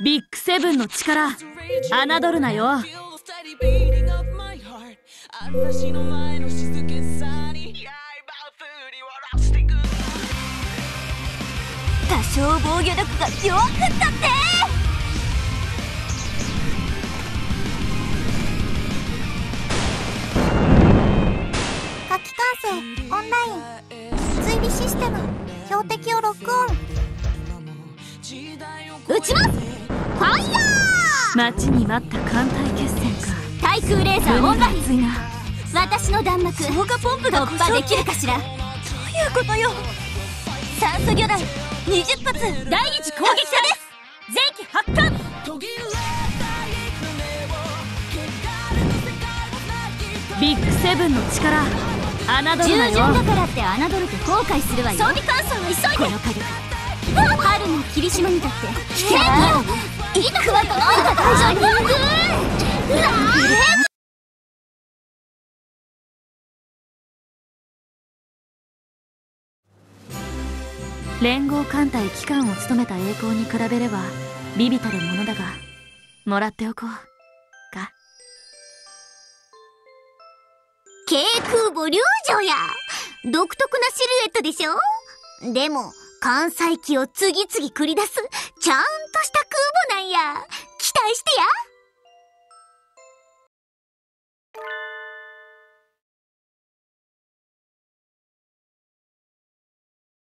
ビッグセブンの力侮るなよ。嵐の前の静けさに刃を振り下ろしてく多少防御力が弱くったって。火器管制オンライン。追尾システム標的をロックオン撃ちます。ファイヤ待ちに待った艦隊決戦か。ー対空レーザーオンライン私の弾幕消火ポンプが突破できるかしら。どういうことよ。酸素魚雷20発第一攻撃者です。前期発艦！ビッグセブンの力侮従るなよ。順だからって侮ると後悔するわよ装備換装は急いでこの火力春の霧島にだって危険よいくわとまだ大丈夫うわ連合艦隊機関を務めた栄光に比べればビビたるものだがもらっておこうか。軽空母流女や。独特なシルエットでしょ？でも関西機を次々繰り出すちゃんとした空母なんや。期待してや。